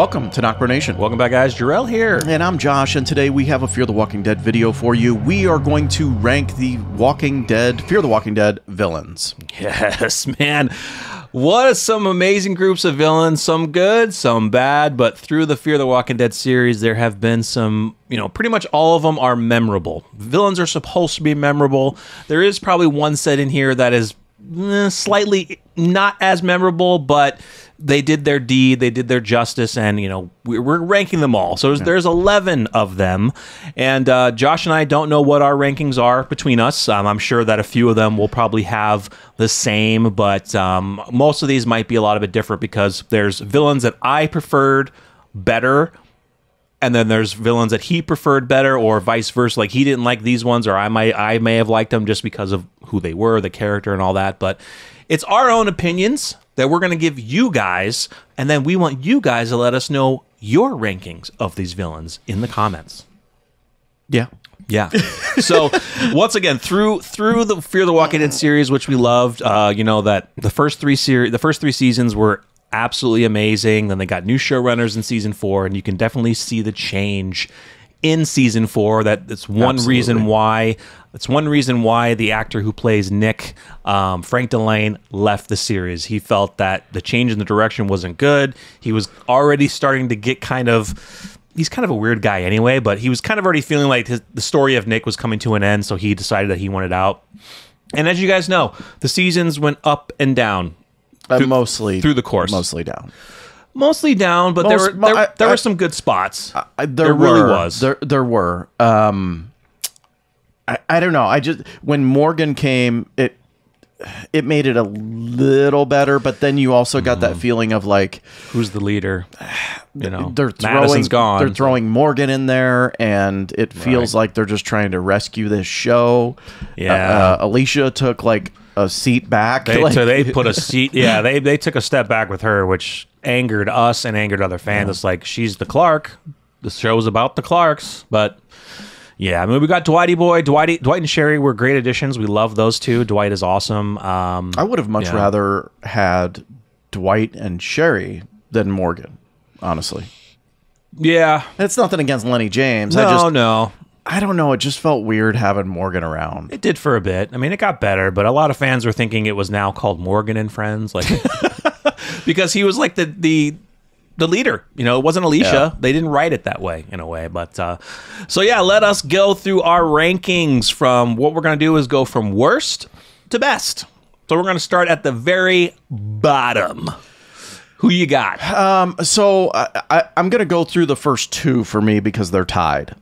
Welcome to NocBro Nation. Welcome back, guys. Jarrell here. And I'm Josh, and today we have a Fear the Walking Dead video for you. We are going to rank the Walking Dead, Fear the Walking Dead villains. Yes, man. What some amazing groups of villains, some good, some bad, but through the Fear the Walking Dead series, there have been some, you know, pretty much all of them are memorable. Villains are supposed to be memorable. There is probably one set in here that is slightly not as memorable, but they did their deed, they did their justice, and you know we're, we're ranking them all. So there's, there's 11 of them, and uh, Josh and I don't know what our rankings are between us. Um, I'm sure that a few of them will probably have the same, but um, most of these might be a lot of bit different because there's villains that I preferred better and then there's villains that he preferred better or vice versa like he didn't like these ones or i might i may have liked them just because of who they were the character and all that but it's our own opinions that we're going to give you guys and then we want you guys to let us know your rankings of these villains in the comments Yeah. yeah. So once again, through through the Fear the Walking Dead series, which we loved, uh, you know that the first three series, the first three seasons were absolutely amazing. Then they got new showrunners in season four, and you can definitely see the change in season four. That it's one reason why. It's one reason why the actor who plays Nick, um, Frank Dillane, left the series. He felt that the change in the direction wasn't good. He was already starting to get kind of he's kind of a weird guy anyway, but he was kind of already feeling like his, the story of Nick was coming to an end, so he decided that he wanted out. And as you guys know, the seasons went up and down, Uh, mostly through the course. Mostly down. mostly down, but Most- there were there, I- there I- were some good spots. I, there, There really was. There, there were. Um, I, I don't know. I just when Morgan came, it it made it a little better, but then you also got Mm. that feeling of like Who's the leader? You know, they're throwing Madison's gone. they're throwing Morgan in there, and it feels like they're just trying to rescue this show. Yeah. uh, Alicia took like a seat back. They, like, so they put a seat. Yeah, they they took a step back with her, which angered us and angered other fans. It's like she's the Clark. The show's about the Clarks, but yeah, I mean we got Dwighty boy, Dwight, Dwight and Sherry were great additions. We love those two. Dwight is awesome. Um, I would have much Yeah. rather had Dwight and Sherry than Morgan. Honestly, yeah, it's nothing against Lenny James. no, I just no, I don't know. It just felt weird having Morgan around. it did for a bit. I mean, it got better, but a lot of fans were thinking it was now called Morgan and Friends, like because he was like the the the leader. You know, it wasn't Alicia. Yeah. They didn't write it that way in a way. But uh, so yeah, let us go through our rankings. From what we're gonna do is go from worst to best. So we're gonna start at the very bottom. Who you got? So I, I, I'm going to go through the first two for me because they're tied.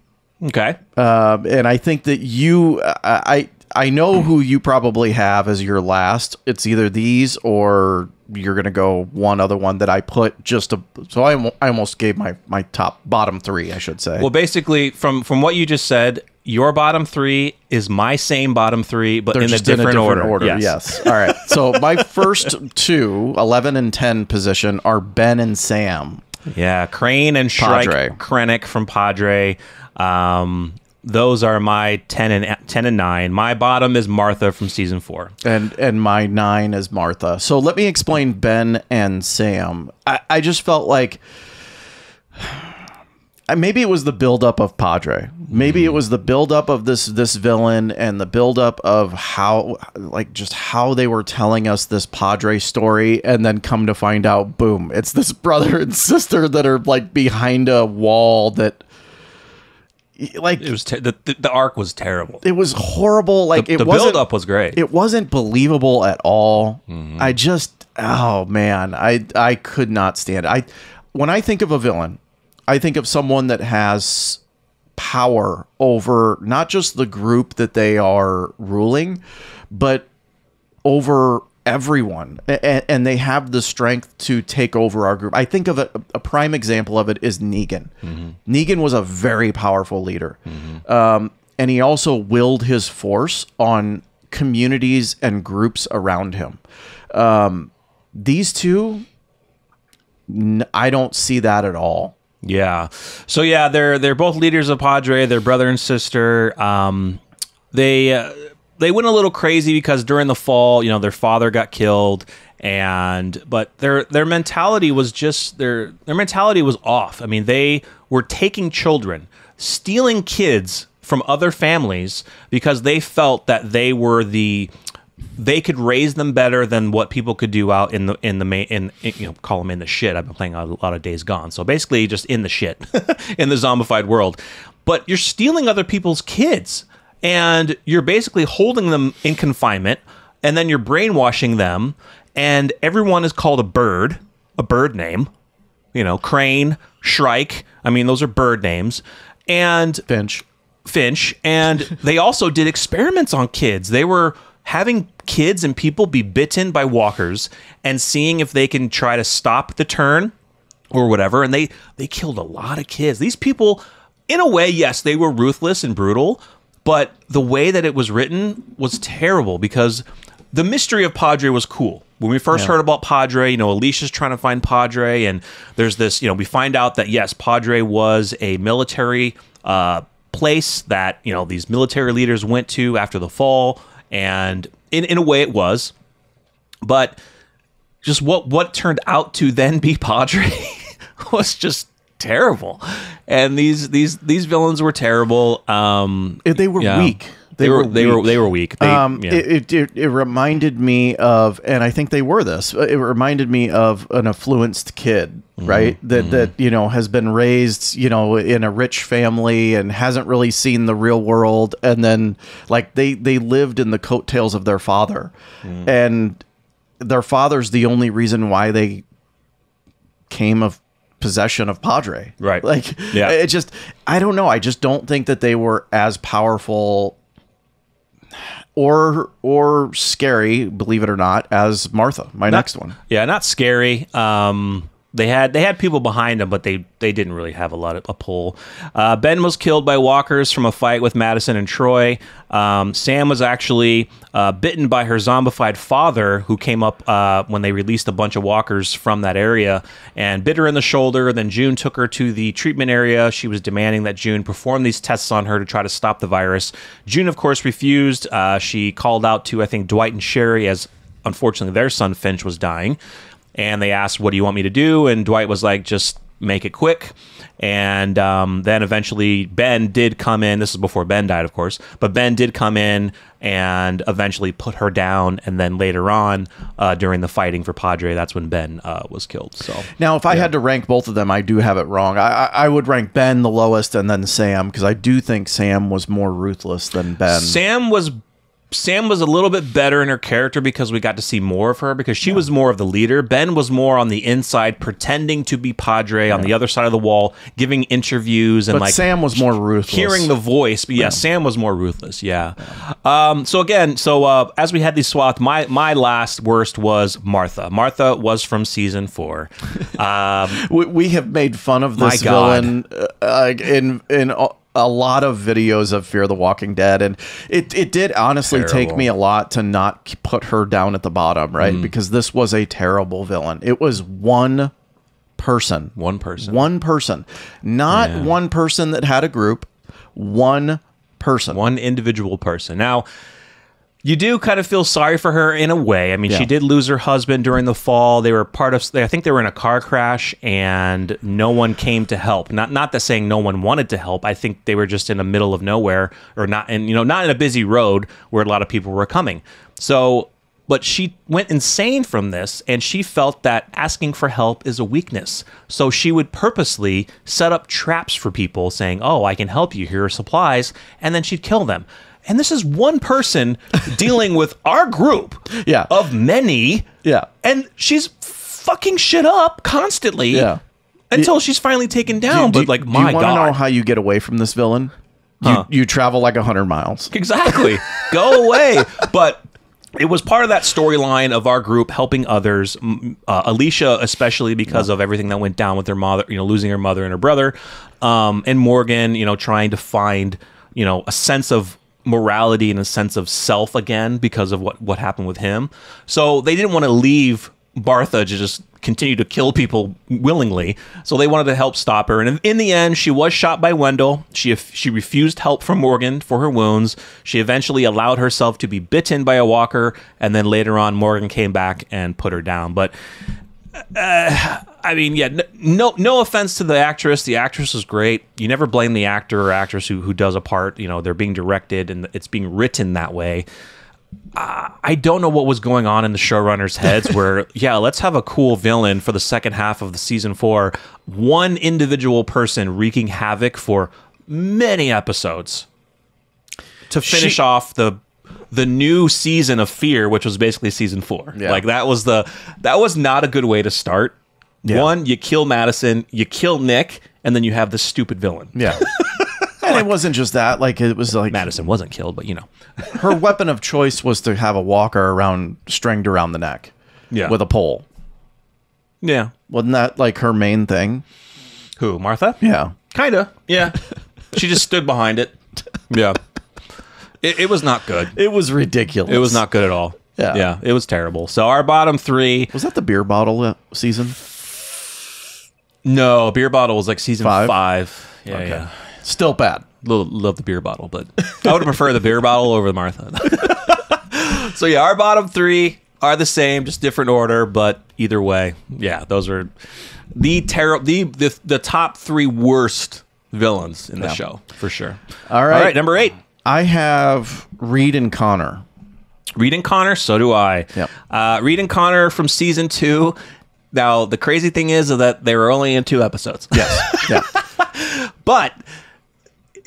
Okay. Um, and I think that you, I, I know who you probably have as your last. It's either these or you're gonna go one other one that I put just to. So I, I almost gave my my top bottom three, I should say. Well, basically, from from what you just said, your bottom three is my same bottom three, but They're in a, just different order. Yes. All right. So my first two, 11 and 10 position, are Ben and Sam. Yeah, Crane and Shrike Padre. Krennic from Padre. Um, those are my 10 and 10 and 9. My bottom is Martha from season 4. and and my nine is Martha. So let me explain Ben and Sam. I, I just felt like maybe it was the buildup of Padre. Maybe it was the buildup of this this villain and the buildup of how like just how they were telling us this Padre story, and then come to find out, boom, it's this brother and sister that are like behind a wall that like It was te- the, the arc was terrible. it was horrible. Like The, it the wasn't build up was great. it wasn't believable at all. Mm-hmm. I just oh man, I I could not stand it. I when I think of a villain, I think of someone that has power over not just the group that they are ruling, but over everyone and, and they have the strength to take over our group. I think of a, a prime example of it is Negan. Negan was a very powerful leader. Um, and he also willed his force on communities and groups around him. Um, these two, n- I don't see that at all. Yeah. So yeah, they're they're both leaders of Padre. They're brother and sister. Um, they uh, they went a little crazy because during the fall, you know, their father got killed, and but their their mentality was just their their mentality was off. I mean, they were taking children, stealing kids from other families because they felt that they were the they could raise them better than what people could do out in the in the main in, in you know call them in the shit. I've been playing a lot of Days Gone, so basically just in the shit in the zombified world. But you're stealing other people's kids, and you're basically holding them in confinement, and then you're brainwashing them, and everyone is called a bird, a bird name, you know, Crane, Shrike. I mean, those are bird names, and Finch. Finch, and they also did experiments on kids. They were having kids and people be bitten by walkers and seeing if they can try to stop the turn or whatever. And they they killed a lot of kids. These people, in a way, yes, they were ruthless and brutal, but the way that it was written was terrible because the mystery of Padre was cool. When we first heard about Padre, you know, Alicia's trying to find Padre, and there's this, you know, we find out that yes, Padre was a military uh, place that you know these military leaders went to after the fall, and in in a way it was, but just what what turned out to then be Padre was just terrible, and these these these villains were terrible. Um, They were yeah. weak. They, were, they were they were weak. They, um, yeah. it, it, it, reminded me of, and I think they were this. It reminded me of an affluenced kid, Mm-hmm. right? That that you know has been raised, you know, in a rich family and hasn't really seen the real world, and then like they they lived in the coattails of their father, Mm. and their father's the only reason why they came of possession of Padre. Right. Like, Yeah. it just, I don't know. I just don't think that they were as powerful or or scary, believe it or not, as Martha, my next one. Yeah, not scary. Um, they had they had people behind them, but they they didn't really have a lot of a pull. Uh, ben was killed by walkers from a fight with Madison and Troy. Um, Sam was actually uh, bitten by her zombified father, who came up uh, when they released a bunch of walkers from that area and bit her in the shoulder. Then June took her to the treatment area. She was demanding that June perform these tests on her to try to stop the virus. June, of course, refused. Uh, she called out to I think Dwight and Sherry as unfortunately their son Finch was dying and they asked, "What do you want me to do?" And Dwight was like, "Just make it quick." And um, then eventually Ben did come in. This is before Ben died, of course, but Ben did come in and eventually put her down. And then later on, uh, during the fighting for Padre, that's when Ben uh, was killed. So Now, if I had to rank both of them, I do have it wrong. I, I, I would rank Ben the lowest and then Sam because I do think Sam was more ruthless than Ben. Sam was Sam was a little bit better in her character because we got to see more of her because she was more of the leader. Ben was more on the inside, pretending to be Padre on the other side of the wall, giving interviews and but like Sam was more ruthless. hearing the voice. But yeah, Sam was more ruthless. Yeah. Um, so again, so uh, as we had these swaths, my my last worst was Martha. Martha was from season four. Um, we, we have made fun of this villain uh, in in a, a lot of videos of Fear of the Walking Dead, and it it did honestly take me a lot to not put her down at the bottom, right? Mm. Because this was a terrible villain. It was one person, one person. one person, not Yeah. one person that had a group, one person. one individual person. Now, you do kind of feel sorry for her in a way. I mean, she did lose her husband during the fall. They were part of. I think they were in a car crash, and no one came to help. Not not that saying no one wanted to help. I think they were just in the middle of nowhere, or not, and you know, not in a busy road where a lot of people were coming. So. But she went insane from this, and she felt that asking for help is a weakness. So she would purposely set up traps for people, saying, Oh, I can help you. Here are supplies. And then she'd kill them. And this is one person dealing with our group Yeah. of many. Yeah. And she's fucking shit up constantly. Yeah. Until she's finally taken down. Do- but like, do my you want to know how you get away from this villain? Huh. You you travel like hundred miles. Exactly. Go away. But it was part of that storyline of our group helping others. Uh, Alicia, especially because of everything that went down with her mother, you know, losing her mother and her brother, um, and Morgan, you know, trying to find, you know, a sense of morality and a sense of self again because of what what happened with him. So they didn't want to leave Martha to just continue to kill people willingly. So they wanted to help stop her. And in, the end, she was shot by Wendell. She she refused help from Morgan for her wounds. She eventually allowed herself to be bitten by a walker, and then later on, Morgan came back and put her down. But uh, I mean, yeah, no, no offense to the actress. The actress is great. You never blame the actor or actress who, who does a part. You know, they're being directed and it's being written that way. Uh, I don't know what was going on in the showrunners' heads where, yeah, let's have a cool villain for the second half of the season four. One individual person wreaking havoc for many episodes to finish She- off the the new season of Fear, which was basically season four. Yeah. Like that was the that was not a good way to start. Yeah. One, you kill Madison, you kill Nick, and then you have the stupid villain. Yeah. and it wasn't just that. Like it was like Madison wasn't killed, but you know. her weapon of choice was to have a walker around stringed around the neck. Yeah. With a pole. Yeah. Wasn't that like her main thing? Who? Martha? Yeah. Kinda. Yeah. she just stood behind it. Yeah. It, it was not good. It was ridiculous. It was not good at all. Yeah. Yeah. It was terrible. So our bottom three. Was that the beer bottle uh, season? No, beer bottle was like season Five? five. Yeah, yeah. Still bad. Love, love the beer bottle, but I would prefer the beer bottle over the Martha. so yeah, our bottom three are the same, just different order, but either way, yeah, those are the terror, the, the the top three worst villains in the Yeah. show for sure. All right. All right, number eight. I have Reed and Connor. Reed and Connor, so do I. Yep. Uh, Reed and Connor from season two. Now the crazy thing is that they were only in two episodes. Yes. yeah. but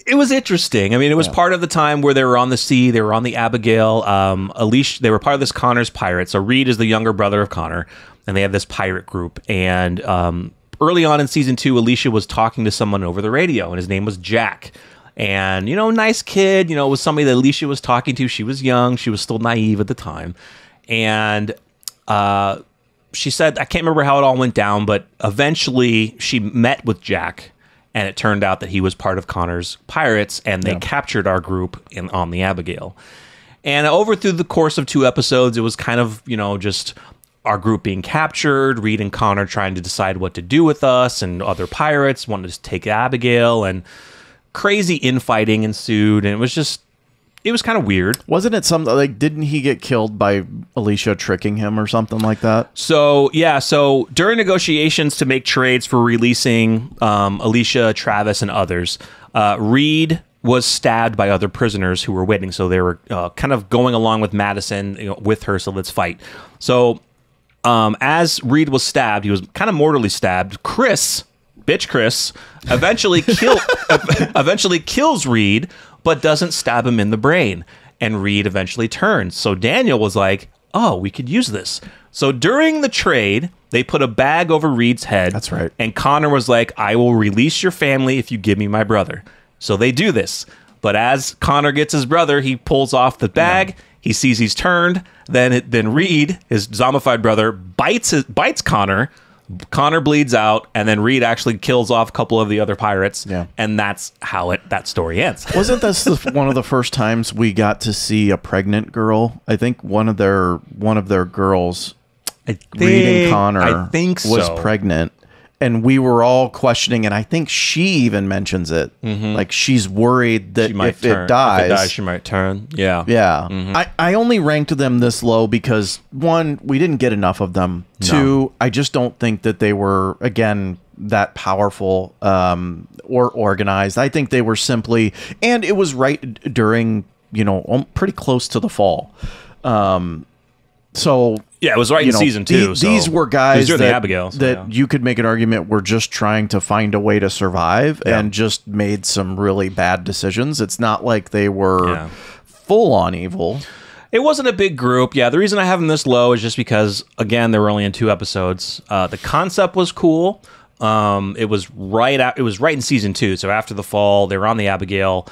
it was interesting. I mean, it was part of the time where they were on the sea, they were on the Abigail. Um, Alicia, they were part of this Connor's pirate. So Reed is the younger brother of Connor, and they have this pirate group. And um, early on in season two, Alicia was talking to someone over the radio, and his name was Jack. And you know, nice kid. You know, was somebody that Alicia was talking to. She was young. She was still naive at the time, and uh, she said I can't remember how it all went down, but eventually she met with Jack, and it turned out that he was part of Connor's pirates, and they captured our group in on the Abigail. And over through the course of two episodes, it was kind of you know just our group being captured, Reed and Connor trying to decide what to do with us, and other pirates wanted to take Abigail, and crazy infighting ensued, and it was just it was kind of weird. Wasn't it something like didn't he get killed by Alicia tricking him or something like that? So yeah, so during negotiations to make trades for releasing um, Alicia, Travis, and others, uh, Reed was stabbed by other prisoners who were waiting. So they were uh, kind of going along with Madison you know, with her. So let's fight. So um, as Reed was stabbed, he was kind of mortally stabbed. Chris, bitch, Chris, eventually kill, eventually kills Reed, but doesn't stab him in the brain. And Reed eventually turns. So Daniel was like, "Oh, we could use this." So during the trade, they put a bag over Reed's head. That's right. And Connor was like, "I will release your family if you give me my brother." So they do this. But as Connor gets his brother, he pulls off the bag. He sees he's turned. Then then Reed, his zombified brother, bites his, bites Connor. Connor bleeds out, and then Reed actually kills off a couple of the other pirates. Yeah. and that's how it that story ends. Wasn't this the, one of the first times we got to see a pregnant girl? I think one of their one of their girls, I Reed and Connor, I think was pregnant, and we were all questioning. And I think she even mentions it, like she's worried that Mm-hmm. She might if it dies, if it dies, she might turn. Yeah, Yeah. Mm-hmm. I, I only ranked them this low because one, we didn't get enough of them. Two, I just don't think that they were again that powerful um, or organized. I think they were simply and it was right during, you know, um, pretty close to the fall. Um so yeah. It was right you in know, season the- two. so- these were guys that, the Abigail so, that yeah. you could make an argument were just trying to find a way to survive and just made some really bad decisions. It's not like they were Yeah. full on evil. It wasn't a big group. Yeah, the reason I have them this low is just because again they were only in two episodes. Uh, the concept was cool. Um, it was right out. It was right in season two. So after the fall, they were on the Abigail.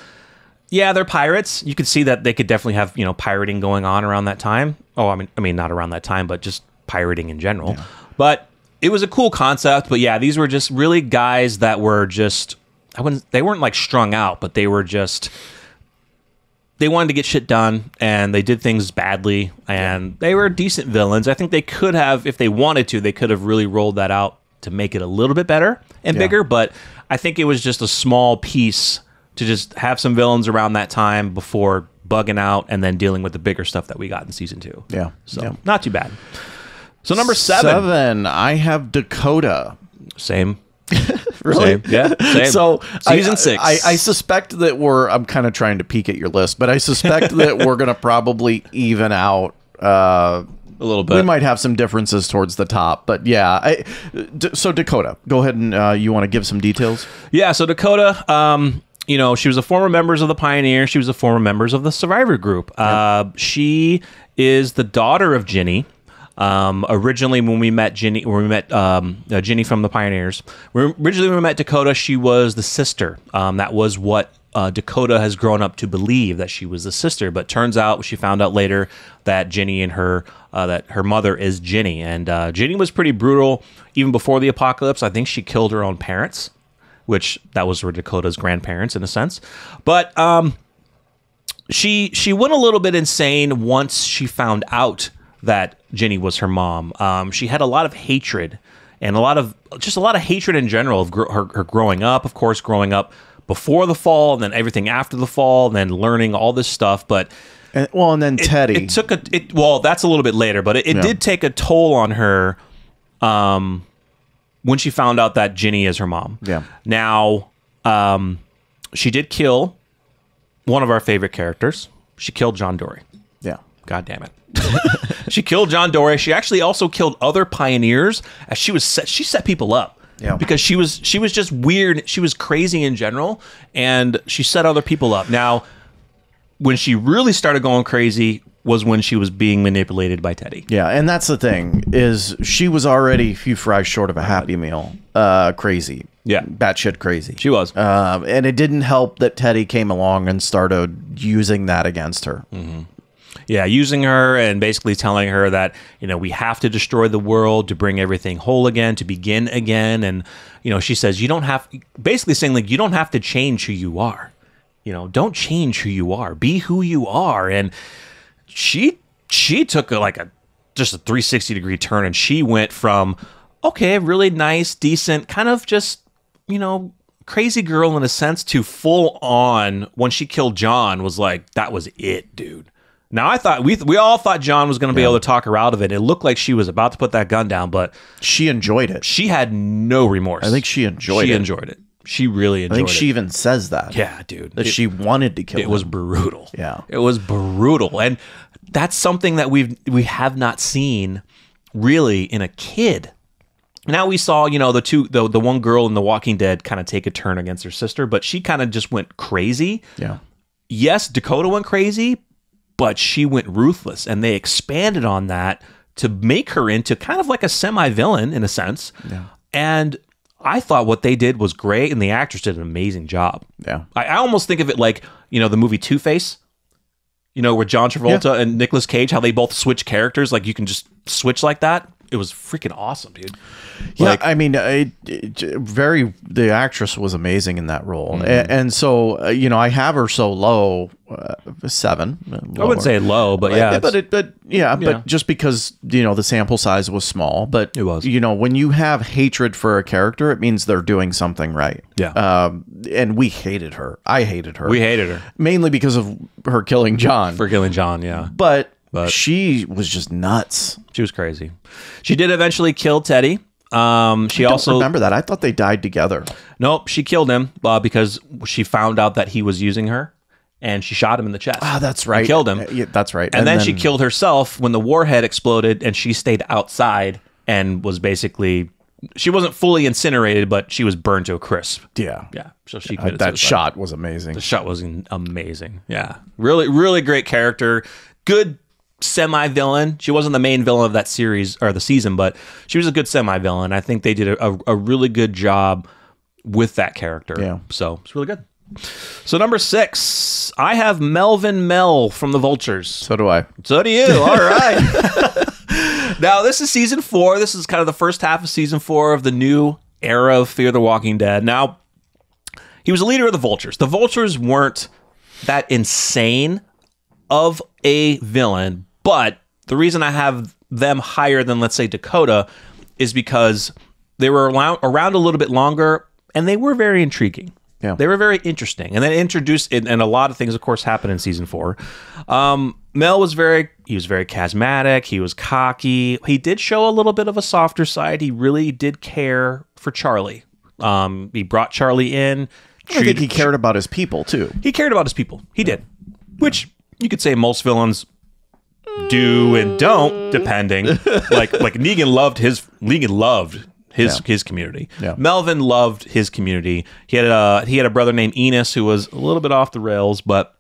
Yeah, they're pirates. You could see that they could definitely have you know pirating going on around that time. Oh, I mean, I mean not around that time, but just pirating in general. But it was a cool concept. But yeah, these were just really guys that were just I wouldn't. They weren't like strung out, but they were just they wanted to get shit done and they did things badly and they were decent villains. I think they could have, if they wanted to, they could have really rolled that out to make it a little bit better and Yeah. bigger. But I think it was just a small piece to just have some villains around that time before bugging out and then dealing with the bigger stuff that we got in season two. Yeah. So Yeah. not too bad. So number seven, Seven. I have Dakota. same. Really? Same. Yeah. Same. So Season I, six. I, I suspect that we're. I'm kind of trying to peek at your list, but I suspect that we're gonna probably even out. Uh, a little bit. we might have some differences towards the top, but yeah. I, d- so Dakota, go ahead and uh, you want to give some details? Yeah, so Dakota, um, you know, she was a former members of the Pioneer. She was a former members of the Survivor Group. Uh, she is the daughter of Ginny. Um, originally, when we met Ginny, when we met um, uh, Ginny from the Pioneers, we- originally when we met Dakota, she was the sister. Um, that was what uh, Dakota has grown up to believe that she was the sister. But turns out, she found out later that Ginny and her uh, that her mother is Ginny, and uh, Ginny was pretty brutal even before the apocalypse. I think she killed her own parents which that was where Dakota's grandparents in a sense. But um, she she went a little bit insane once she found out that Ginny was her mom. Um, she had a lot of hatred and a lot of just a lot of hatred in general of gr- her, her growing up. Of course, growing up before the fall, and then everything after the fall, and then learning all this stuff. But And, well, and then Teddy. it took a it well that's a little bit later but it, it Yeah. did take a toll on her um when she found out that ginny is her mom. Yeah. now um she did kill one of our favorite characters. She killed John Dorie. Yeah. god damn it. She killed John Dorie. She actually also killed other pioneers as she was set she set people up. Yeah. because she was she was just weird. She was crazy in general and she set other people up. Now when she really started going crazy was when she was being manipulated by Teddy. Yeah, and that's the thing is she was already a few fries short of a happy meal. Uh, crazy. Yeah. batshit crazy. She was. Um, and it didn't help that Teddy came along and started using that against her. Yeah, using her and basically telling her that, you know, we have to destroy the world to bring everything whole again, to begin again. And, you know, she says, you don't have, basically saying, like, you don't have to change who you are. You know, don't change who you are. Be who you are. And she, she took a, like a, just a 360 degree turn and she went from, okay, really nice, decent, kind of just, you know, crazy girl in a sense to full on when she killed John was like, that was it, dude. Now I thought we we all thought John was going to be able to talk her out of it. It looked like she was about to put that gun down, but She enjoyed it. she had no remorse. I think she enjoyed she it. enjoyed it. She really I enjoyed think it. she even says that. yeah, dude. That It- she wanted to kill it was brutal. Yeah. It was brutal. And that's something that we've we have not seen really in a kid. Now we saw, you know, the two the the one girl in The Walking Dead kind of take a turn against her sister, but she kind of just went crazy. Yeah. Yes, Dakota went crazy, but she went ruthless and they expanded on that to make her into kind of like a semi-villain in a sense. Yeah. And I thought what they did was great and the actress did an amazing job. Yeah. I, I almost think of it like you know the movie Two Face. You know, with John Travolta and Nicolas Cage, how they both switch characters. Like you can just switch like that. It was freaking awesome, dude. Yeah, Like- I mean, it, it- very. The actress was amazing in that role, Mm-hmm. A- and, so uh, you know, I have her so low, uh, seven. uh, I wouldn't say low, but yeah, but it, but yeah, Yeah. but just because you know the sample size was small, but It was. You know, when you have hatred for a character, it means they're doing something right. Yeah. Um, and we hated her. I hated her. we hated her mainly because of her killing John. for killing John. Yeah, but, But- she was just nuts. she was crazy. She did eventually kill Teddy. Um, she I don't also remember that. I thought they died together. nope, she killed him uh, because she found out that he was using her, and she shot him in the chest. Ah, that's right. killed him. Yeah, that's right. and, then, she killed herself when the warhead exploded and she stayed outside and was basically she wasn't fully incinerated but she was burned to a crisp Yeah. yeah so she Uh, that shot was amazing. the shot was amazing yeah really really great character good semi-villain she wasn't the main villain of that series or the season but she was a good semi-villain i think they did a, a, a really good job with that character Yeah. so it's really good so number six i have melvin mel from the vultures So do I. so do you. All right. now, this is season four. This is kind of the first half of season four of the new era of Fear the Walking Dead. Now, he was a leader of the Vultures. The Vultures weren't that insane of a villain, but the reason I have them higher than let's say Dakota is because they were around, around a little bit longer and they were very intriguing. Yeah. They were very interesting. And then introduced and, and a lot of things of course happened in season 4. Um, Mel was very he was very charismatic, he was cocky. He did show a little bit of a softer side. He really did care for Charlie. Um, he brought Charlie in. I think he cared about his people too. he cared about his people. He did, which you could say most villains do and don't, depending. like like Negan loved his Negan loved his his community. Yeah. Melvin loved his community. He had a he had a brother named Enos who was a little bit off the rails, but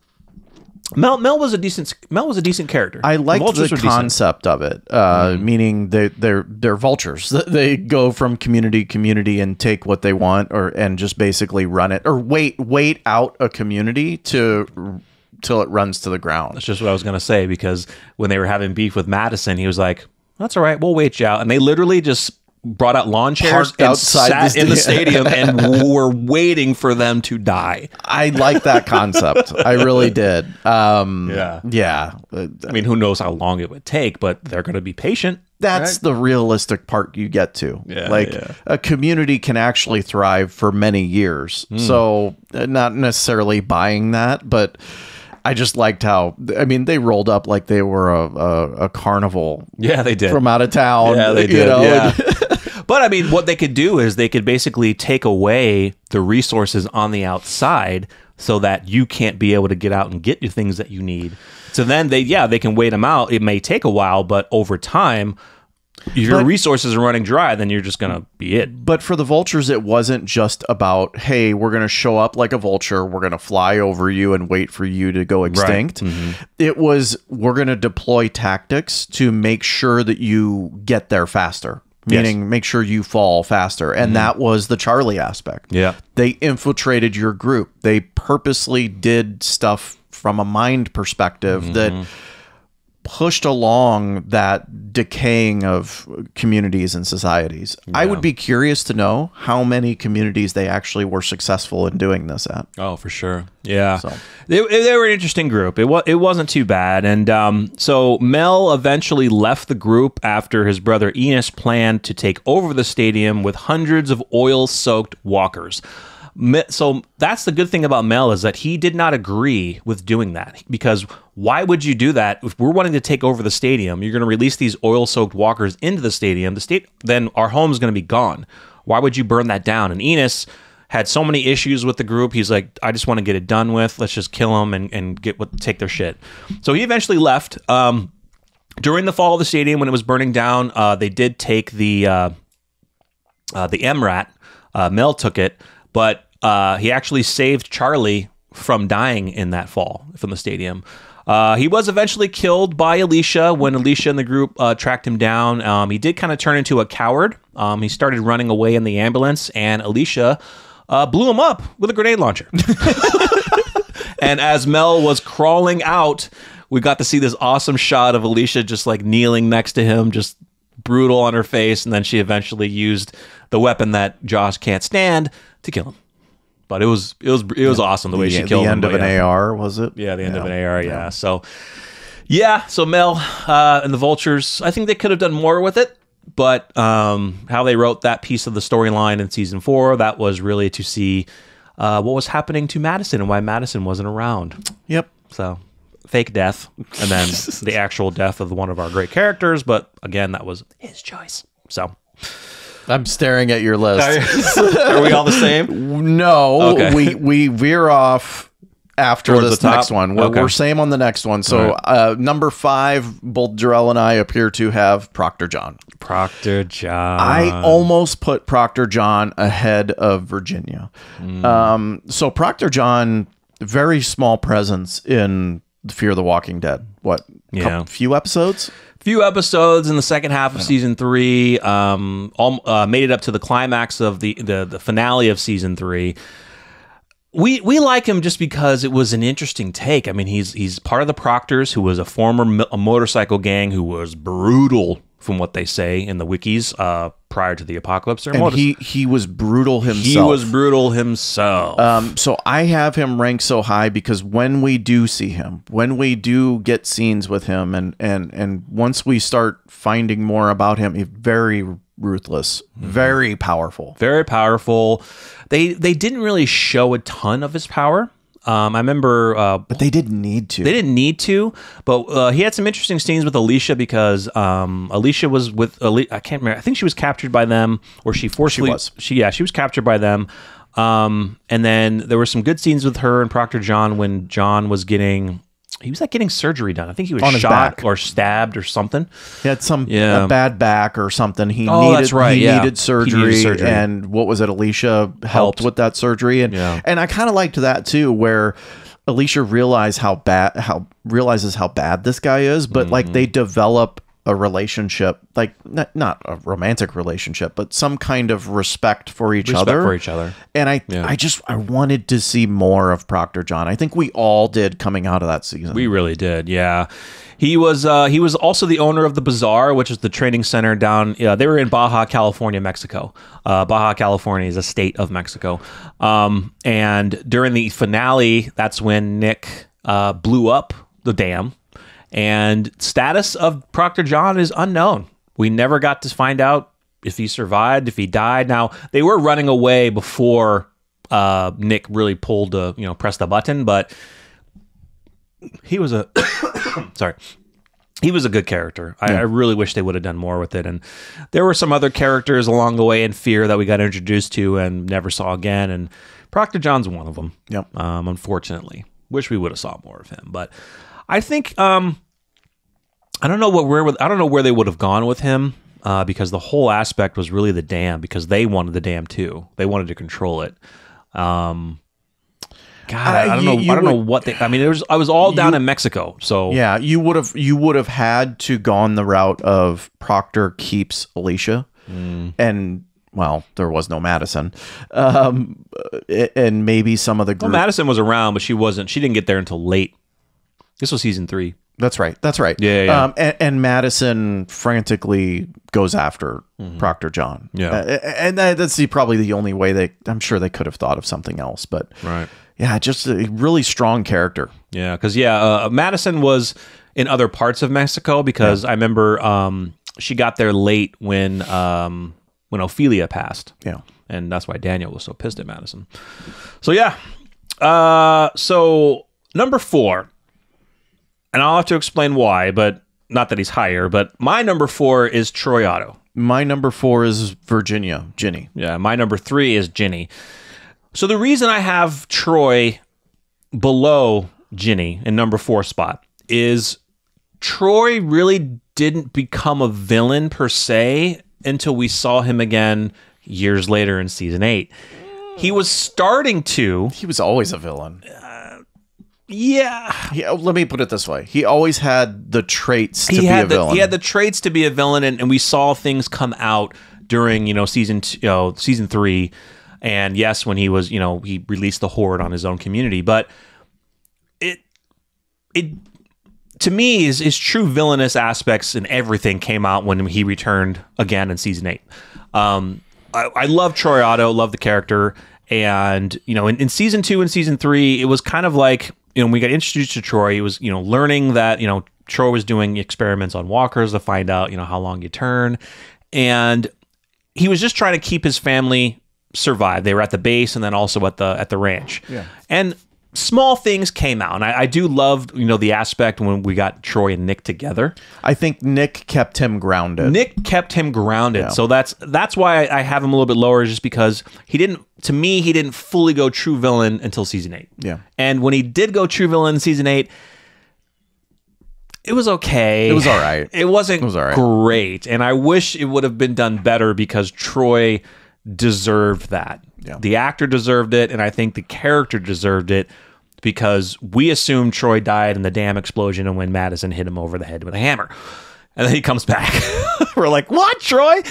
Mel Mel was a decent Mel was a decent character. I liked Vultures the were decent. concept of it, uh, meaning they they're they're vultures. They go from community to community and take what they want, or and just basically run it, or wait wait out a community to till it runs to the ground. That's just what I was gonna say because when they were having beef with Madison, he was like, "That's all right, we'll wait you out," and they literally just brought out lawn chairs Parked and outside sat the in the stadium and were waiting for them to die. I like that concept. I really did. Um, Yeah. yeah. I mean, who knows how long it would take, but they're going to be patient. That's the realistic part you get to. Yeah, like yeah. a community can actually thrive for many years. Hmm. So, uh, not necessarily buying that, but I just liked how I mean they rolled up like they were a a, a carnival Yeah, they did. from out of town. yeah, they you did. know, yeah. but I mean, what they could do is they could basically take away the resources on the outside so that you can't be able to get out and get your things that you need. So then they, yeah, they can wait them out. It may take a while, but over time, if your But- resources are running dry, then you're just gonna be it. But for the vultures, it wasn't just about, hey, we're going to show up like a vulture. We're going to fly over you and wait for you to go extinct. Mm-hmm. It was, we're going to deploy tactics to make sure that you get there faster, meaning make sure you fall faster. And mm-hmm. that was the Charlie aspect. Yeah. They infiltrated your group, they purposely did stuff from a mind perspective that mm-hmm. Pushed along that decaying of communities and societies. I would be curious to know how many communities they actually were successful in doing this at. Oh, for sure. Yeah, they, they were an interesting group. It was it wasn't too bad, and um, so Mel eventually left the group after his brother Enos planned to take over the stadium with hundreds of oil-soaked walkers. So that's the good thing about Mel is that he did not agree with doing that because why would you do that if we're wanting to take over the stadium? You're going to release these oil-soaked walkers into the stadium. The state then our home is going to be gone. Why would you burn that down? And Enos had so many issues with the group. He's like, I just want to get it done with. Let's just kill them and, and get what take their shit. So he eventually left. Um, during the fall of the stadium, when it was burning down, uh, they did take the uh, uh, the MRAP. Uh, Mel took it, but uh, he actually saved Charlie from dying in that fall from the stadium. Uh, he was eventually killed by Alicia when Alicia and the group uh, tracked him down. Um, he did kind of turn into a coward. Um, he started running away in the ambulance, and Alicia uh, blew him up with a grenade launcher. and as Mel was crawling out, we got to see this awesome shot of Alicia just like kneeling next to him, just brutal on her face, and then she eventually used the weapon that Josh can't stand to kill him. But it was it was it was awesome the way she killed him. the end him. of an yeah. AR, was it? Yeah, the end of an AR. Yeah. So, yeah. So Mel uh, and the Vultures. I think they could have done more with it, but um, how they wrote that piece of the storyline in season four, that was really to see uh, what was happening to Madison and why Madison wasn't around. Yep. So fake death, and then the actual death of one of our great characters. But again, that was his choice. So I'm staring at your list. are we all the same? no, Okay. we we veer off after Towards this the next one. We're, Okay. we're same on the next one. So All right. uh, number five, both Jarell and I appear to have Proctor John. Proctor John. I almost put Proctor John ahead of Virginia. Hmm. Um, so Proctor John, very small presence in Fear of the Walking Dead. What? Yeah. Couple, few episodes. few episodes in the second half of season three. Um, all, uh, made it up to the climax of the, the the finale of season three. We we like him just because it was an interesting take. I mean, he's he's part of the Proctors, who was a former mo- a motorcycle gang who was brutal, from what they say in the wikis. Uh, prior to the apocalypse. Or and he he was brutal himself. he was brutal himself. Um, so I have him ranked so high because when we do see him, when we do get scenes with him, and and and once we start finding more about him, he's very ruthless, very powerful. very powerful. They they didn't really show a ton of his power. Um, I remember uh, But they didn't need to. they didn't need to, but uh, he had some interesting scenes with Alicia because um, Alicia was with Ali- I can't remember. I think she was captured by them, or she forcibly was. She yeah, she was captured by them. Um, and then there were some good scenes with her and Proctor John when John was getting he was like getting surgery done. I think he was On shot or stabbed or something. He had some Yeah. a bad back or something. He Oh, needed that's right, he yeah. needed He needed surgery, surgery. and what was it? Alicia helped, Helped. with that surgery, and Yeah. and I kind of liked that too, where Alicia realized how bad how realizes how bad this guy is, but like Mm-hmm. they develop a relationship, like not, not a romantic relationship, but some kind of respect for each Respect other for each other. And I Yeah. I just I wanted to see more of Proctor John. I think we all did coming out of that season. We really did, yeah. He was uh, he was also the owner of the Bazaar, which is the training center down. Yeah, they were in Baja California, Mexico. Uh, Baja California is a state of Mexico. Um, and during the finale, that's when Nick uh, blew up the dam, and status of Proctor John is unknown. We never got to find out if he survived, if he died. Now they were running away before uh, Nick really pulled the you know pressed the button, but he was a sorry. He was a good character. I, I really wish they would have done more with it. And there were some other characters along the way in fear that we got introduced to and never saw again. And proctor john's one of them. Yep. um, unfortunately. Wish we would have saw more of him. But i think um i don't know what where i don't know where they would have gone with him uh, because the whole aspect was really the dam because they wanted the dam too they wanted to control it um God, I, I don't you- know. you I don't know what they. I mean, it was. I was all down in Mexico, so Yeah, you would have you would have had to gone the route of Proctor keeps Alicia, Mm. and well, there was no Madison, um, uh, and maybe some of the Well, group. Madison was around, but she wasn't. She didn't get there until late. This was season three. that's right. That's right. Yeah, yeah. Um, and, and Madison frantically goes after Proctor John. Mm-hmm. Yeah. Uh, and that, that's the, probably the only way they. I'm sure they could have thought of something else, but Right. yeah, just a really strong character. Yeah, because yeah, uh, Madison was in other parts of Mexico because I remember um, she got there late when um, when Ophelia passed. Yeah. and that's why Daniel was so pissed at Madison. So yeah, uh, so number four, and I'll have to explain why, but not that he's higher. But my number four is Troy Otto. My number four is Virginia Ginny. Yeah, my number three is Ginny. So the reason I have Troy below Ginny in number four spot is Troy really didn't become a villain per se until we saw him again years later in season eight. He was starting to, He was always a villain. Yeah. He, oh, let me put it this way: he always had the traits to he be a had the, villain. he had the traits to be a villain, and, and we saw things come out during you know season two, you know, season three, and yes, when he was you know he released the horde on his own community, but it it to me is his true villainous aspects and everything came out when he returned again in season eight. Um, I, I love Troy Otto, love the character, and you know in, in season two and season three, it was kind of like you know when we got introduced to Troy, he was you know learning that you know Troy was doing experiments on walkers to find out you know how long you turn, and he was just trying to keep his family survive. They were at the base and then also at the at the ranch. Yeah. And small things came out. And I, I do love, you know, the aspect when we got Troy and Nick together. I think Nick kept him grounded. Nick kept him grounded. So that's that's why I, I have him a little bit lower, just because he didn't to me, he didn't fully go true villain until season eight. Yeah. And when he did go true villain in season eight, it was okay. It was all right. It wasn't was all right. great. And I wish it would have been done better because Troy deserved that. Yeah. The actor deserved it, and I think the character deserved it because we assumed Troy died in the dam explosion and when Madison hit him over the head with a hammer. And then he comes back. We're like, what, Troy?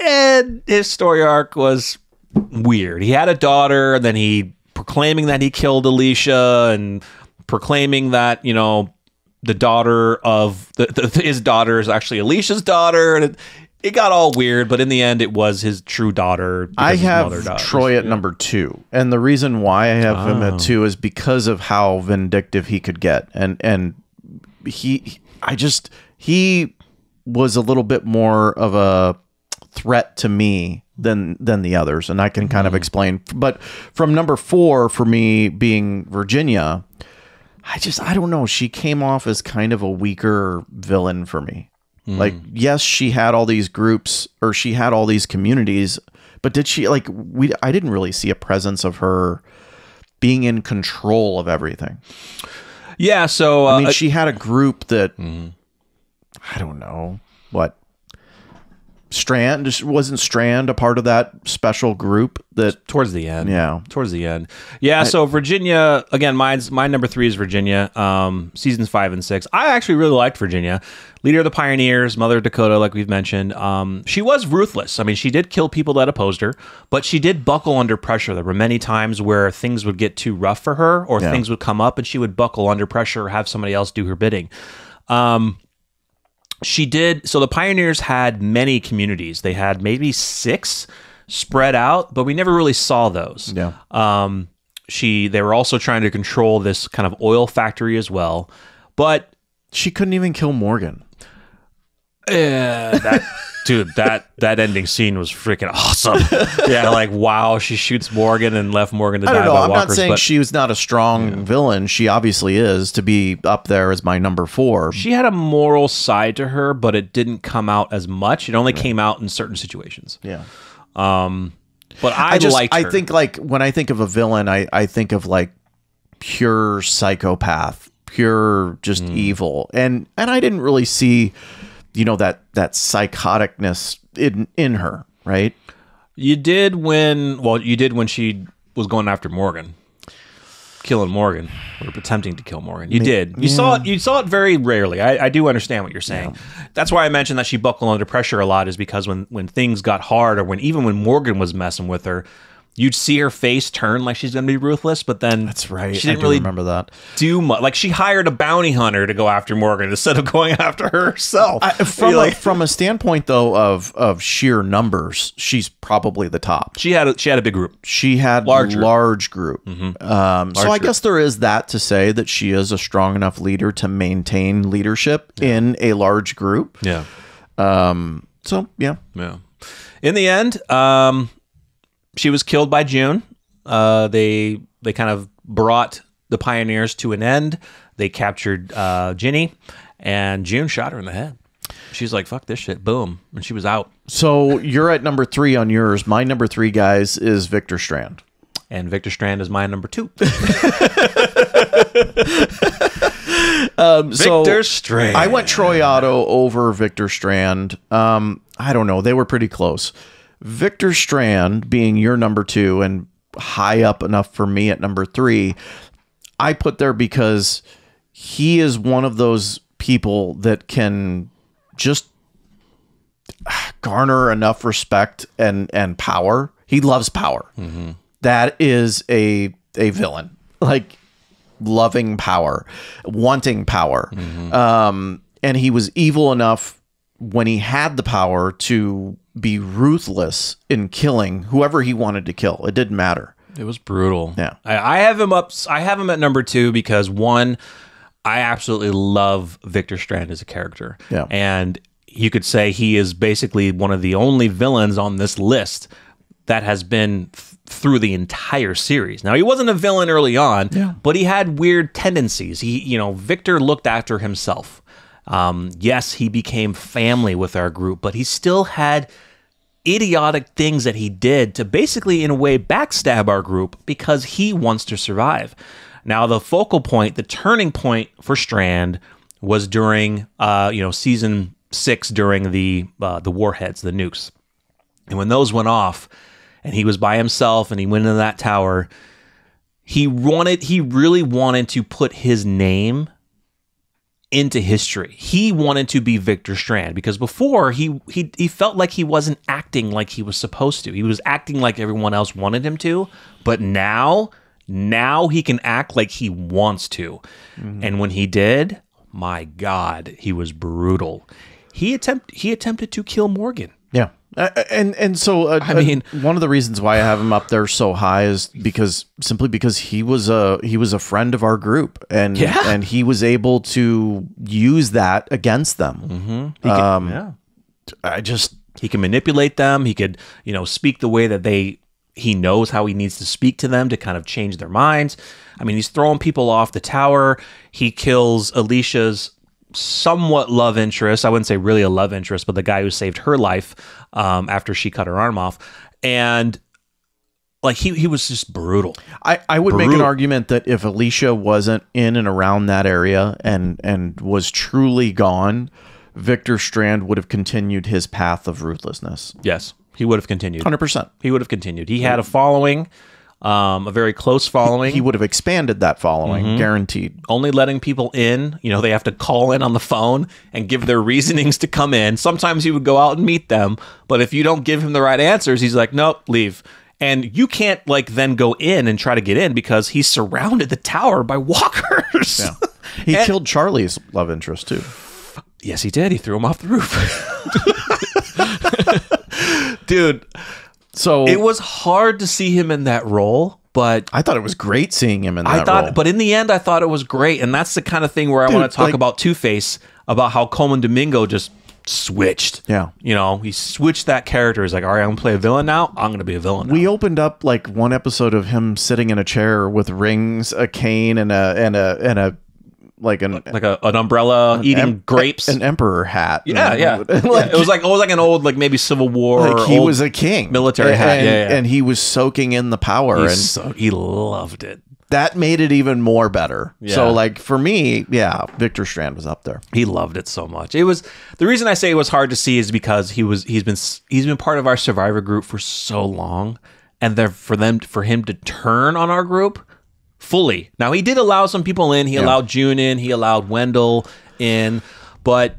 And his story arc was weird. He had a daughter, and then he proclaiming that he killed Alicia and proclaiming that, you know, the daughter of the, the his daughter is actually Alicia's daughter. And it, it got all weird, but in the end, it was his true daughter. I his mother have. Troy at number two, and the reason why I have him Oh. at two is because of how vindictive he could get, and and he, I just he was a little bit more of a threat to me than than the others, and I can kind of hmm. explain. But from number four for me being Virginia, I just I don't know. She came off as kind of a weaker villain for me. Like, yes, she had all these groups or she had all these communities, but did she like we I didn't really see a presence of her being in control of everything. Yeah, so uh, I mean, she had a group that I don't know what Strand just wasn't Strand a part of that special group that towards the end. yeah. towards the end. Yeah, so Virginia again. Mine's my number three is Virginia. Um, seasons five and six. I actually really liked Virginia, leader of the pioneers, mother of Dakota, like we've mentioned. Um, she was ruthless. I mean, she did kill people that opposed her, but she did buckle under pressure. There were many times where things would get too rough for her, or Yeah. things would come up, and she would buckle under pressure or have somebody else do her bidding. Um, she did so the pioneers had many communities they had maybe six spread out but we never really saw those Yeah. um she they were also trying to control this kind of oil factory as well but She couldn't even kill Morgan. uh, that dude that that ending scene was freaking awesome yeah like wow she shoots morgan and left morgan to I die don't know. by I'm walkers not saying but she was not a strong villain. She obviously is to be up there as my number four. she had a moral side to her but it didn't come out as much it only came out in certain situations yeah. um but i, I just liked I her. think like when I think of a villain, I I think of like pure psychopath, pure just Hmm. evil, and and I didn't really see, you know that that psychoticness in in her, right? You did when well, you did when she was going after Morgan, killing Morgan or attempting to kill Morgan. You did. You saw it. You saw it very rarely. I, I do understand what you're saying. That's why I mentioned that she buckled under pressure a lot. Is because when when things got hard, or when even when Morgan was messing with her, you'd see her face turn like she's going to be ruthless. But then That's right. She I didn't do really remember that. do much. Like she hired a bounty hunter to go after Morgan instead of going after her herself. I, from a, like- from a standpoint though of of sheer numbers, she's probably the top. she had a, she had a big group. She had. Mm-hmm. large group. Um, so I group. guess there is that to say that she is a strong enough leader to maintain leadership in a large group. Yeah. Um, so yeah, Yeah. In the end, um, she was killed by June. Uh, they they kind of brought the pioneers to an end. They captured uh, Ginny, and June shot her in the head. She's like, "Fuck this shit!" Boom, and she was out. So you're at number three on yours. My number three, guys, is Victor Strand. And Victor Strand is my number two. Um, so Victor Strand. I went Troy Otto over Victor Strand. Um, I don't know. They were pretty close. Victor Strand being your number two and high up enough for me at number three, I put there because he is one of those people that can just garner enough respect and and power. He loves power. That is a a villain. Like loving power, wanting power. Um, and he was evil enough when he had the power to be ruthless in killing whoever he wanted to kill. It didn't matter. It was brutal. Yeah. I, I have him up. I have him at number two because one, I absolutely love Victor Strand as a character. Yeah. And you could say he is basically one of the only villains on this list that has been th- through the entire series. Now he wasn't a villain early on, Yeah. but he had weird tendencies. He, you know, Victor looked after himself. Um, yes, he became family with our group, but he still had idiotic things that he did to basically, in a way, backstab our group because he wants to survive. Now, the focal point, the turning point for Strand was during, uh, you know, season six during the uh, the warheads, the nukes, and when those went off, and he was by himself, and he went into that tower. He wanted, he really wanted to put his name into history. He wanted to be Victor Strand because before he he he felt like he wasn't acting like he was supposed to. He was acting like everyone else wanted him to, but now now he can act like he wants to. Mm-hmm. And when he did, my god, he was brutal. he attempt he attempted to kill Morgan. Yeah. Uh, and and so uh, I mean- uh, one of the reasons why I have him up there so high is because simply because he was a he was a friend of our group and Yeah. and he was able to use that against them. He could- Um, yeah. I just He can manipulate them. He could, you know, speak the way that they he knows how he needs to speak to them to kind of change their minds. I mean, he's throwing people off the tower. He kills Alicia's somewhat love interest. I wouldn't say really a love interest, but the guy who saved her life um, after she cut her arm off. And like he he was just brutal. I, I would make an argument that if Alicia wasn't in and around that area and and was truly gone, Victor Strand would have continued his path of ruthlessness. Yes, he would have continued. Hundred percent. He would have continued. He had a following, um, a very close following. He would have expanded that following, Mm-hmm. guaranteed. only letting people in. You know, they have to call in on the phone and give their reasonings to come in. Sometimes he would go out and meet them, but if you don't give him the right answers, he's like, nope, leave. And you can't like then go in and try to get in because he surrounded the tower by walkers. Yeah. He killed Charlie's love interest too. yes, he did. He threw him off the roof. Dude, So it was hard to see him in that role, but I thought it was great seeing him in that I thought, role. but in the end, I thought it was great, and that's the kind of thing where I want to talk like- about Two Face about how Colman Domingo just switched. Yeah. you know, he switched that character. He's like, all right, I'm gonna play a villain now. I'm gonna be a villain. now." we opened up like one episode of him sitting in a chair with rings, a cane, and a and a and a like an like a, an umbrella eating em- grapes. an emperor hat. yeah, mm-hmm. yeah. like, Yeah, It was like it was like an old like maybe Civil War. like he was a king, military hat, and, yeah, yeah. and he was soaking in the power, He's and so- he loved it. that made it even more better. Yeah. So like for me, yeah, Victor Strand was up there. He loved it so much. It was the reason I say it was hard to see is because he was he's been he's been part of our survivor group for so long, and there for them for him to turn on our group fully. Now he did allow some people in. He allowed June in. He allowed Wendell in, but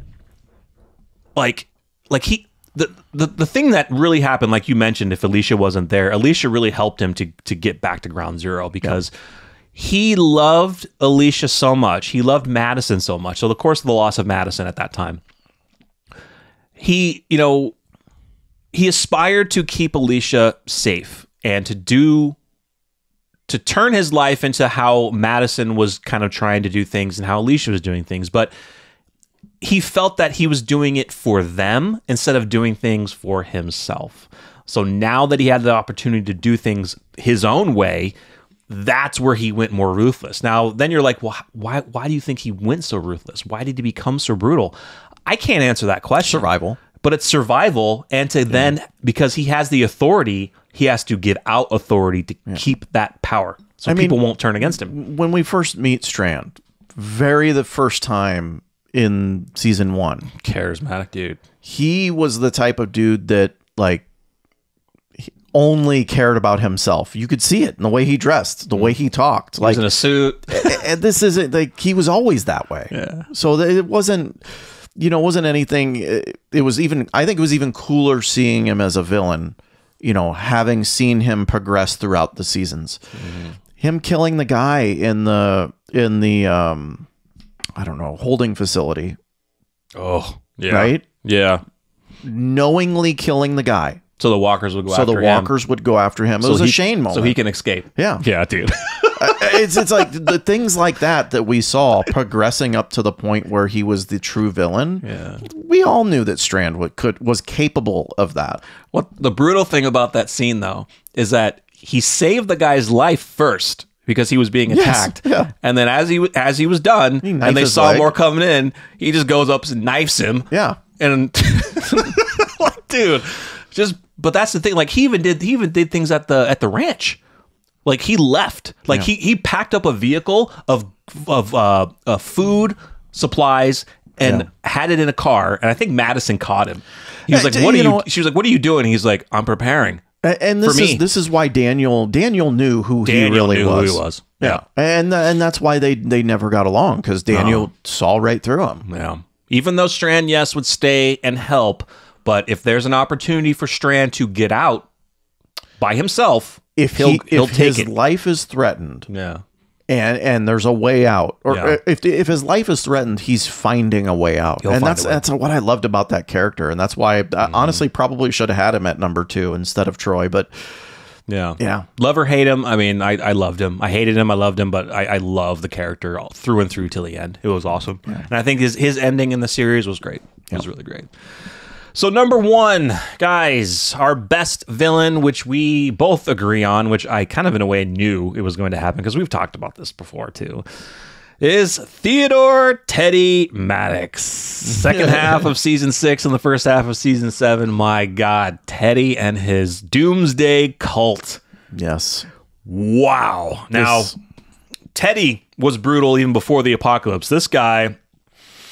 like like he. The, the, the thing that really happened, like you mentioned, if Alicia wasn't there, Alicia really helped him to, to get back to ground zero because he loved Alicia so much. He loved Madison so much. So the course of the loss of Madison at that time, he, you know, he aspired to keep Alicia safe and to do to turn his life into how Madison was kind of trying to do things and how Alicia was doing things, but he felt that he was doing it for them instead of doing things for himself. So now that he had the opportunity to do things his own way, that's where he went more ruthless. Now, then you're like, well, why why do you think he went so ruthless? Why did he become so brutal? I can't answer that question. Survival. But it's survival and to then because he has the authority, he has to give out authority to keep that power. So I mean- people won't turn against him. When we first meet Strand, very the first time in season one, Charismatic dude. he was the type of dude that like he only cared about himself. You could see it in the way he dressed, the mm. way he talked. He Like was in a suit. and this isn't like he was always that way. Yeah. So it wasn't, you know, it wasn't anything. It, was even. I think it was even cooler seeing him as a villain. You know, having seen him progress throughout the seasons, him killing the guy in the in the um, I don't know holding facility, Oh, yeah. right? Yeah. Knowingly killing the guy, So the walkers would go so after the him. walkers would go after him. It was a he- Shane moment. So he can escape. yeah, Yeah, dude. it's it's like the things like that that we saw progressing up to the point where he was the true villain. yeah. We all knew that Strand would, could was capable of that. What the brutal thing about that scene though is that he saved the guy's life first because he was being Yes, attacked. yeah. And then as he as he was done knifed and they saw leg. more coming in, he just goes up and knifes him. Yeah, And like dude, just but that's the thing like he even did he even did things at the at the ranch. Like he left. Like he he packed up a vehicle of of uh, uh food, supplies and Yeah. had it in a car and I think Madison caught him. He was like, "What are you you?" know- she was like, "What are you doing?" He's like, "I'm preparing." And this is this is why Daniel Daniel knew who Daniel he really knew who was. he was. Yeah, and and that's why they they never got along because Daniel saw right through him. Yeah. Even though Strand, yes, would stay and help, but if there's an opportunity for Strand to get out by himself, If he'll he he'll if his it. life is threatened Yeah. and and there's a way out or Yeah. if if his life is threatened he's finding a way out He'll and that's that's what i loved about that character and that's why i mm-hmm. honestly probably should have had him at number two instead of troy but Yeah. yeah Love or hate him. I mean, I, I loved him. I hated him. I loved him, but I, I love the character all through and through till the end. It was awesome. And I think his, his ending in the series was great. It was really great. So, number one, guys, our best villain, which we both agree on, which I kind of in a way knew it was going to happen because we've talked about this before too, is Theodore Teddy Maddox. Second half of season six and the first half of season seven. My God, Teddy and his doomsday cult. yes Wow. Now, This- Teddy was brutal even before the apocalypse. This guy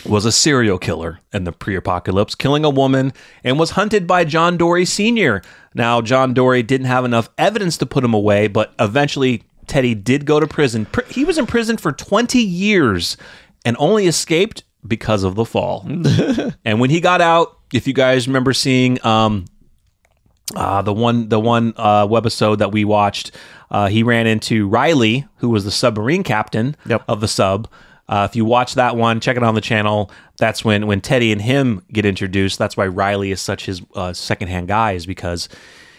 was a serial killer in the pre-apocalypse, killing a woman and was hunted by John Dorie Sr. Now, John Dorie didn't have enough evidence to put him away, but eventually Teddy did go to prison. He was in prison for 20 years and only escaped because of the fall. and when he got out, if you guys remember seeing um, uh, the one the one uh, webisode that we watched, uh, he ran into Riley, who was the submarine captain Yep. of the sub. Uh, if you watch that one, check it on the channel. That's when when Teddy and him get introduced. That's why Riley is such his uh, secondhand guy, is because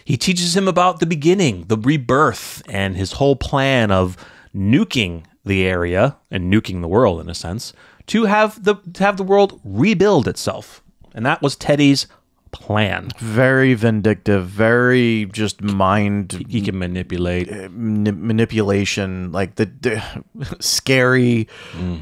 he teaches him about the beginning, the rebirth, and his whole plan of nuking the area and nuking the world in a sense to have the to have the world rebuild itself. And that was Teddy's plan. very vindictive very just mind He can manipulate. mani- manipulation like the, the scary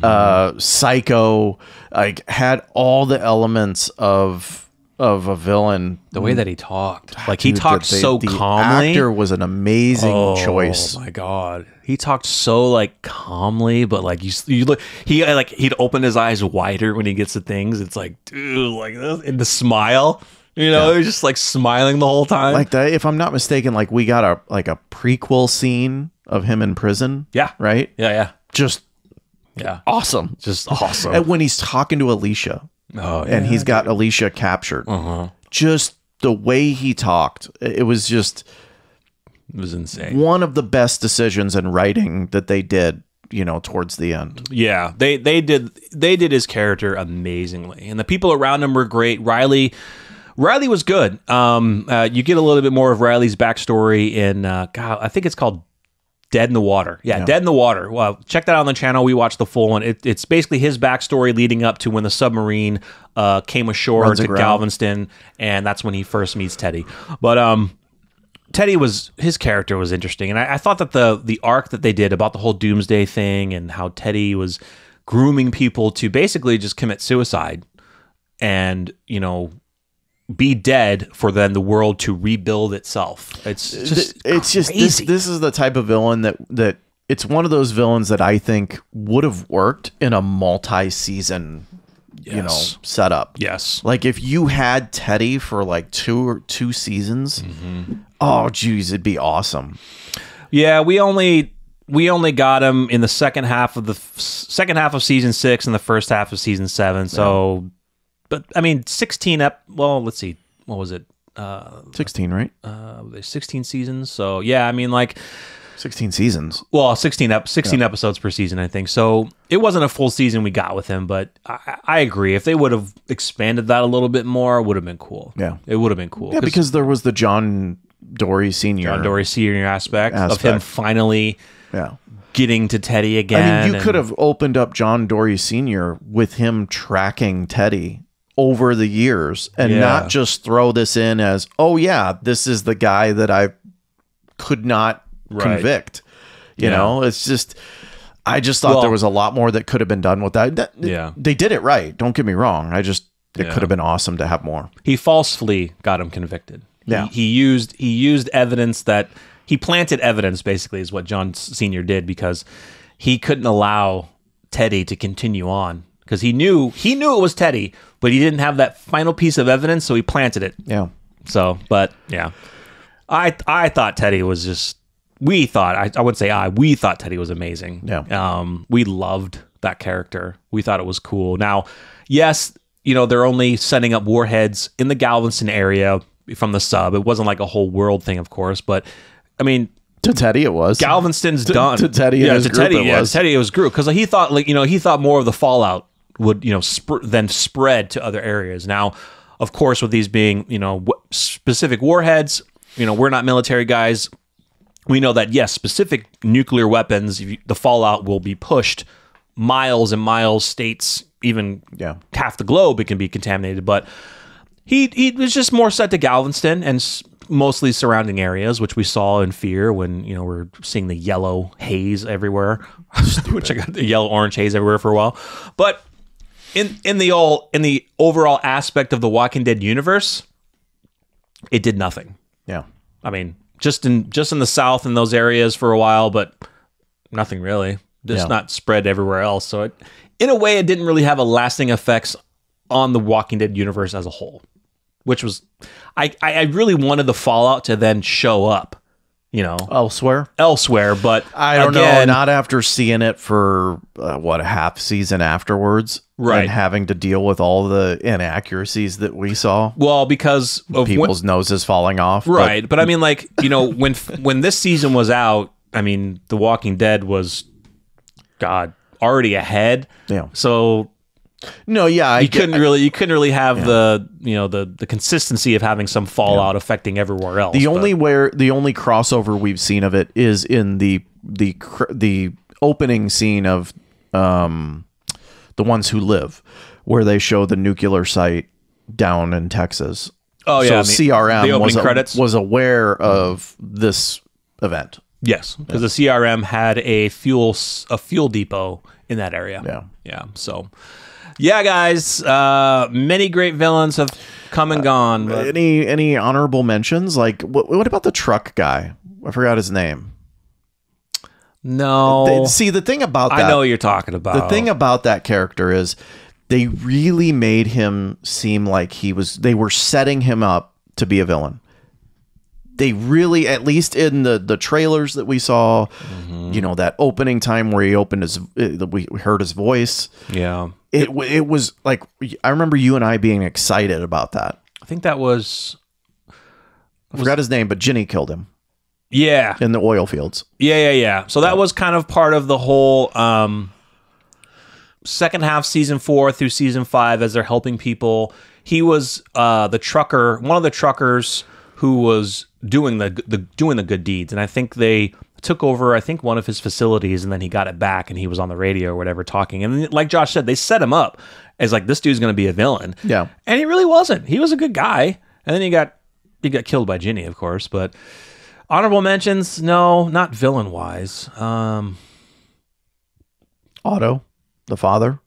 uh psycho like had all the elements of of a villain the way that he talked. Like he talked the- so the calmly. actor was an amazing choice Oh my god, he talked so like calmly, but like you, you look, he like he'd open his eyes wider when he gets to things. It's like, dude, like this, and the smile, you know, he's just like smiling the whole time. like that if i'm not mistaken like we got a like a prequel scene of him in prison yeah, right yeah, yeah, just yeah, awesome just awesome. and when he's talking to alicia oh, and he's got alicia captured uh-huh. just the way he talked it was just it was insane. one of the best decisions in writing that they did you know towards the end Yeah, they they did they did his character amazingly, and the people around him were great. Riley. Riley was good. Um, uh, you get a little bit more of Riley's backstory in, uh, God, I think it's called Dead in the Water. Yeah, Dead in the Water. Well, check that out on the channel. We watched the full one. It, it's basically his backstory leading up to when the submarine uh, came ashore Runs to. Galveston, and that's when he first meets Teddy. But um, Teddy was his character was interesting, and I, I thought that the the arc that they did about the whole Doomsday thing and how Teddy was grooming people to basically just commit suicide, and you know be dead for then the world to rebuild itself. It's just it's just this, this is the type of villain that that it's one of those villains that I think would have worked in a multi-season you know Yes. setup. yes. Like if you had Teddy for like two or two seasons, Mm-hmm. Oh geez, it'd be awesome. Yeah, we only we only got him in the second half of the f- second half of season six and the first half of season seven. So, but I mean, sixteen ep. Well, let's see, what was it? Uh, Sixteen, right? uh, sixteen seasons. So yeah, I mean, like, Sixteen seasons. well, sixteen ep- sixteen episodes per season, I think. So it wasn't a full season we got with him, but I, I agree. If they would have expanded that a little bit more, it would have been cool. Yeah. it would have been cool. Yeah, because there was the John Dorie Senior. John Dorie senior aspect, of him finally Yeah. getting to Teddy again. I mean, you could have opened up John Dorie Sr. with him tracking Teddy over the years and Yeah. not just throw this in as, oh, yeah, this is the guy that I could not Right. convict. You Yeah. know, it's just, I just thought Well- there was a lot more that could have been done with that. That- Yeah. They did it right. Don't get me wrong. I just, it Yeah. could have been awesome to have more. he falsely got him convicted. Yeah. He, he used he used evidence that he planted evidence basically is what John Senior did because he couldn't allow Teddy to continue on because he knew he knew it was Teddy, but he didn't have that final piece of evidence, so he planted it. Yeah. So, but yeah, I I thought Teddy was just we thought I, I would say I we thought Teddy was amazing. Yeah. Um, we loved that character. We thought it was cool. Now, yes, you know they're only setting up warheads in the Galveston area from the sub. It wasn't like a whole world thing, of course, but I mean. To Teddy, it was. Galveston's done. to Teddy and yeah, to Teddy, it yeah, was. Teddy, it was group because he thought like you know he thought more of the fallout would you know sp- then spread to other areas. Now, of course, with these being you know w- specific warheads, you know we're not military guys. We know that yes, specific nuclear weapons, if you, the fallout will be pushed miles and miles, states, even Yeah. half the globe, it can be contaminated. But he he was just more set to Galveston and s- mostly surrounding areas, which we saw in Fear when you know we're seeing the yellow haze everywhere, which I got the yellow orange haze everywhere for a while. But in in the all in the overall aspect of the Walking Dead universe, it did nothing. Yeah. I mean, just in just in the south in those areas for a while, but nothing really. Just Yeah. not spread everywhere else. So it, in a way, it didn't really have a lasting effects on the Walking Dead universe as a whole, which was, I I really wanted the Fallout to then show up, you know, Elsewhere. elsewhere. But I don't again, know. Not after seeing it for uh, what a half season afterwards, Right. And having to deal with all the inaccuracies that we saw, well because of when- people's noses falling off. but- right but i mean like you know when when this season was out i mean the walking dead was god already ahead yeah. so No. Yeah. I you get- couldn't really you couldn't really have the you know the the consistency of having some fallout affecting everywhere else The but- only where the only crossover we've seen of it is in the the the opening scene of um the ones who live, where they show the nuclear site down in Texas. oh yeah so I CRM the was credits was aware of this event. yes because the crm had a fuel a fuel depot in that area Yeah. yeah so yeah guys uh many great villains have come and gone but Any any honorable mentions? Like what, what about the truck guy? I forgot his name. no They- see the thing about that i know what you're talking about the thing about that character is they really made him seem like he was they were setting him up to be a villain they really at least in the the trailers that we saw Mm-hmm. you know that opening time where he opened his uh, we heard his voice yeah it it was like i remember you and i being excited about that. I think that was i forgot his name but ginny killed him. Yeah. In the oil fields. Yeah, yeah, yeah. So that was kind of part of the whole um, second half, season four through season five, as they're helping people. He was uh, the trucker, one of the truckers who was doing the the doing the good deeds, and I think they took over. I think one of his facilities, and then he got it back, and he was on the radio or whatever talking. And like Josh said, they set him up as like this dude's going to be a villain. Yeah. and he really wasn't. He was a good guy, and then he got he got killed by Ginny, of course, but. Honorable mentions? No, not villain wise. Um, otto the father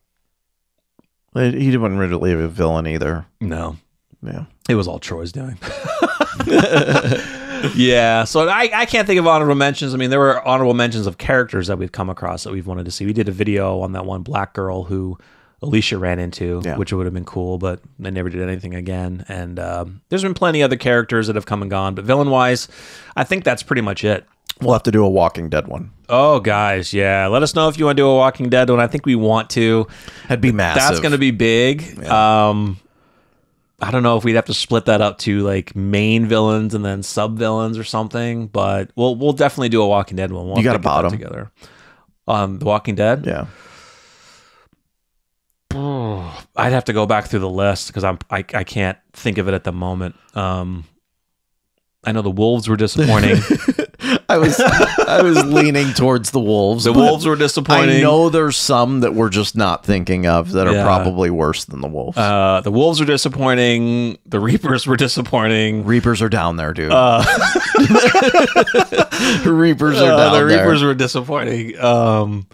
he wasn't really a villain either no, yeah it was all Troy's doing. yeah, so I, I can't think of honorable mentions. I mean, there were honorable mentions of characters that we've come across that we've wanted to see. We did a video on that one black girl who Alicia ran into, Yeah. which would have been cool, but they never did anything again. And um, there's been plenty of other characters that have come and gone, but villain wise, I think that's pretty much it. we'll have to do a walking dead one Oh, guys, yeah. Let us know if you want to do a Walking Dead one. I think we want to. that'd be massive That's going to be big. Um, I don't know if we'd have to split that up to like main villains and then sub villains or something, but we'll we'll definitely do a Walking Dead one. We'll You got a to bottom? together. Um, The Walking Dead. yeah I'd have to go back through the list because I'm I, I can't think of it at the moment. Um, I know the Wolves were disappointing. I was I was leaning towards the wolves. the Wolves were disappointing. I know there's some that we're just not thinking of that are Yeah. probably worse than the wolves. Uh, the Wolves were disappointing. The Reapers were disappointing. Reapers are down there, dude. Uh, Reapers are Uh, the there. Reapers were disappointing. Um,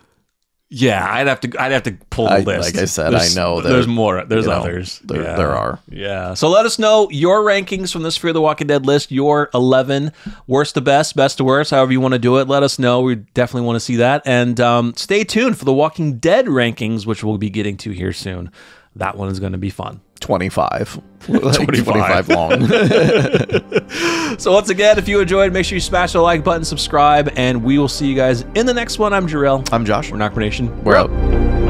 yeah, I'd have to. I'd have to pull the I- list. like I said, There's- I know that, there's more. There's you know, others. there- yeah. there are. Yeah. So let us know your rankings from this Fear the Walking Dead list. Your eleven, worst to best, best to worst, however you want to do it. Let us know. We definitely want to see that. And um, stay tuned for the Walking Dead rankings, which we'll be getting to here soon. That one is going to be fun. 25. Like 25. 25 long. So once again, if you enjoyed, make sure you smash the like button, subscribe, and we will see you guys in the next one. I'm Jarrell. I'm Josh. We're NocBro Nation. We're out.